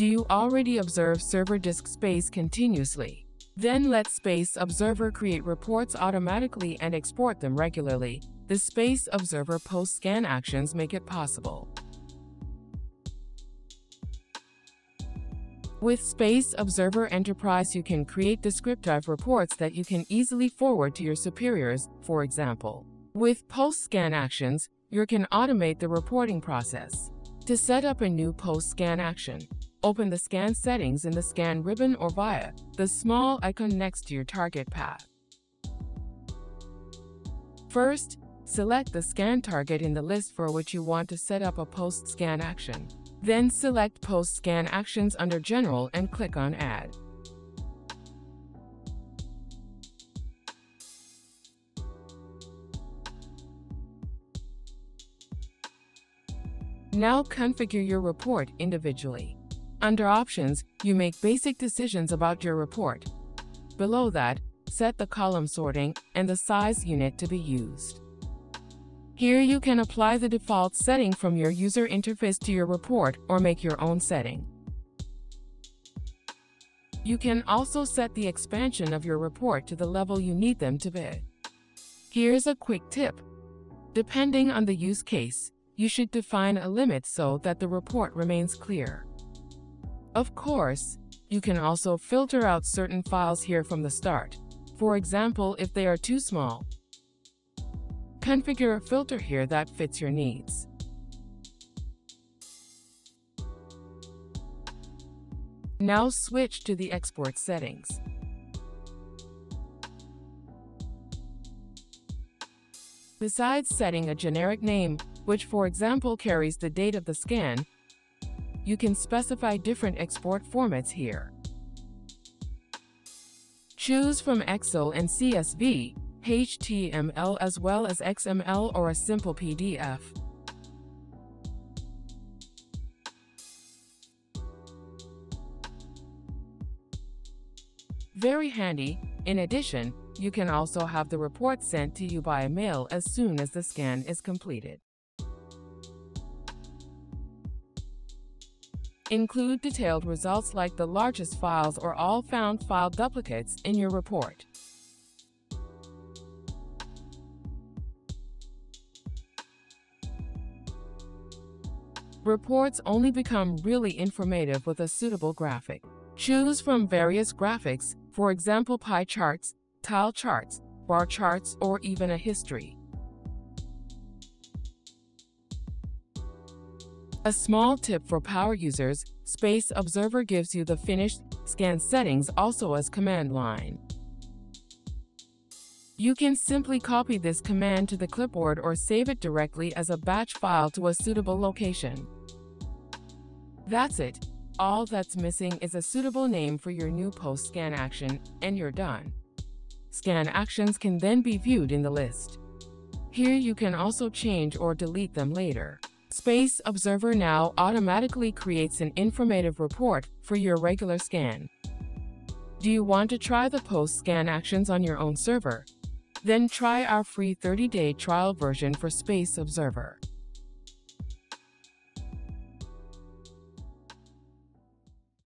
Do you already observe server disk space continuously? Then let SpaceObServer create reports automatically and export them regularly. The SpaceObServer post-scan actions make it possible. With SpaceObServer Enterprise you can create descriptive reports that you can easily forward to your superiors, for example. With post-scan actions, you can automate the reporting process. To set up a new post-scan action, open the scan settings in the scan ribbon or via the small icon next to your target path. First, select the scan target in the list for which you want to set up a post-scan action. Then select Post-Scan Actions under General and click on Add. Now configure your report individually. Under Options, you make basic decisions about your report. Below that, set the column sorting and the size unit to be used. Here you can apply the default setting from your user interface to your report or make your own setting. You can also set the expansion of your report to the level you need them to be. Here's a quick tip. Depending on the use case, you should define a limit so that the report remains clear. Of course, you can also filter out certain files here from the start. For example, if they are too small, configure a filter here that fits your needs. Now switch to the export settings. Besides setting a generic name, which for example carries the date of the scan, you can specify different export formats here. Choose from Excel and CSV, HTML as well as XML or a simple PDF. Very handy, in addition, you can also have the report sent to you by mail as soon as the scan is completed. Include detailed results like the largest files or all found file duplicates in your report. Reports only become really informative with a suitable graphic. Choose from various graphics, for example pie charts, tile charts, bar charts, or even a history. A small tip for power users, SpaceObServer gives you the finished scan settings also as command line. You can simply copy this command to the clipboard or save it directly as a batch file to a suitable location. That's it. All that's missing is a suitable name for your new post-scan action, and you're done. Scan actions can then be viewed in the list. Here you can also change or delete them later. SpaceObServer now automatically creates an informative report for your regular scan. Do you want to try the post-scan actions on your own server? Then try our free 30-day trial version for SpaceObServer.